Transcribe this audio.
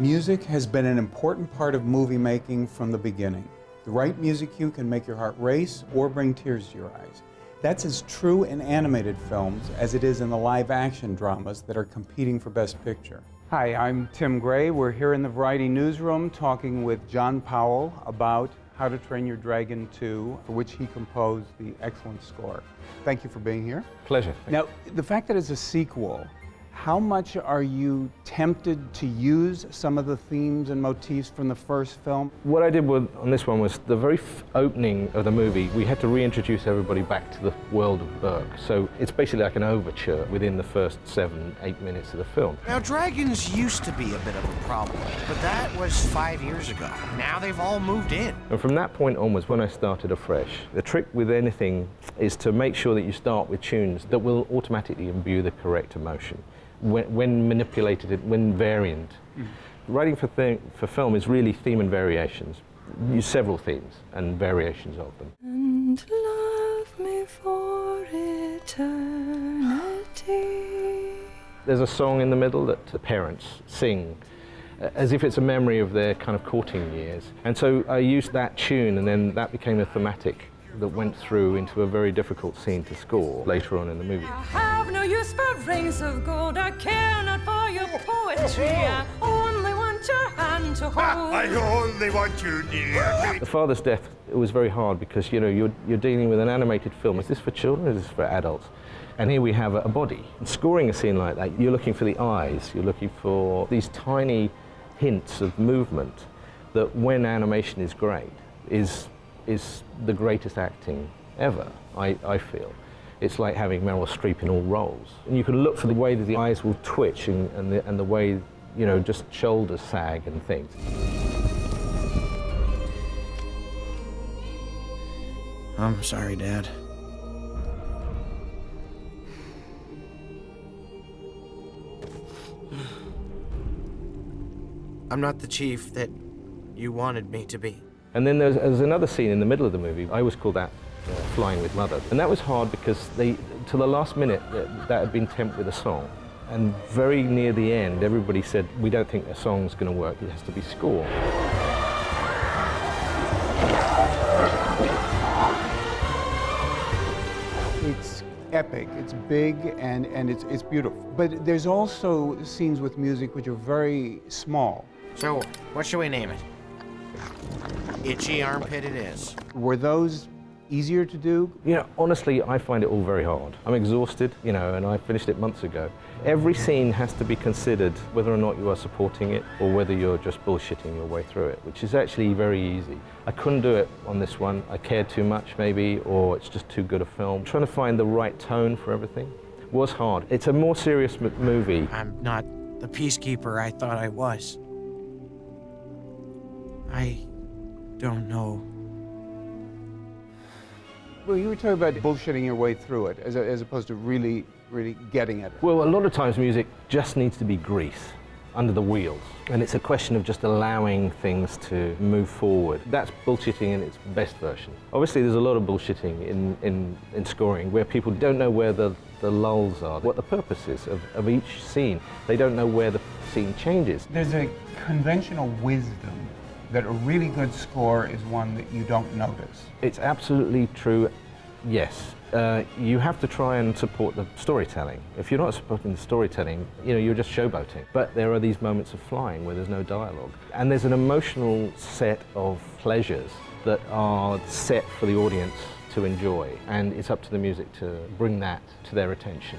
Music has been an important part of movie making from the beginning. The right music cue can make your heart race or bring tears to your eyes. That's as true in animated films as it is in the live action dramas that are competing for Best Picture. Hi, I'm Tim Gray. We're here in the Variety Newsroom talking with John Powell about How to Train Your Dragon 2, for which he composed the excellent score. Thank you for being here. Pleasure. Now, the fact that it's a sequel how much are you tempted to use some of the themes and motifs from the first film? What I did with, on this one was the very opening of the movie, we had to reintroduce everybody back to the world of Berk. So it's basically like an overture within the first seven, eight minutes of the film. Now, dragons used to be a bit of a problem, but that was five years ago. Now they've all moved in. And from that point onwards, when I started afresh, the trick with anything is to make sure that you start with tunes that will automatically imbue the correct emotion when, when manipulated, when variant. Mm. Writing for, for film is really theme and variations. Use several themes and variations of them. And love me for eternity. There's a song in the middle that the parents sing as if it's a memory of their kind of courting years. And so I used that tune and then that became a thematic that went through into a very difficult scene to score later on in the movie. I have no use for rings of gold. I care not for your poetry. I only want your hand to hold. I only want you near me. The father's death it was very hard because you know you're, you're dealing with an animated film. Is this for children or is this for adults? And here we have a, a body. And scoring a scene like that, you're looking for the eyes. You're looking for these tiny hints of movement that when animation is great is is the greatest acting ever, I, I feel. It's like having Meryl Streep in all roles. And you can look for the way that the eyes will twitch and, and, the, and the way, you know, just shoulders sag and things. I'm sorry, Dad. I'm not the chief that you wanted me to be. And then there's, there's, another scene in the middle of the movie. I always call that uh, Flying with Mother. And that was hard because they, to the last minute, that, that had been temped with a song. And very near the end, everybody said, we don't think a song's going to work, it has to be score. It's epic, it's big, and, and it's, it's beautiful. But there's also scenes with music which are very small. So, what should we name it? Itchy armpit it is. Were those easier to do? You know, honestly, I find it all very hard. I'm exhausted, you know, and I finished it months ago. Every scene has to be considered whether or not you are supporting it or whether you're just bullshitting your way through it, which is actually very easy. I couldn't do it on this one. I cared too much, maybe, or it's just too good a film. Trying to find the right tone for everything was hard. It's a more serious movie. I'm not the peacekeeper I thought I was. I don't know. Well, you were talking about bullshitting your way through it, as, a, as opposed to really, really getting it. Well, a lot of times music just needs to be grease under the wheels. And it's a question of just allowing things to move forward. That's bullshitting in its best version. Obviously, there's a lot of bullshitting in, in, in scoring where people don't know where the, the lulls are, what the purpose is of, of each scene. They don't know where the scene changes. There's a conventional wisdom that a really good score is one that you don't notice. It's absolutely true, yes. Uh, you have to try and support the storytelling. If you're not supporting the storytelling, you know, you're just showboating. But there are these moments of flying where there's no dialogue. And there's an emotional set of pleasures that are set for the audience to enjoy. And it's up to the music to bring that to their attention.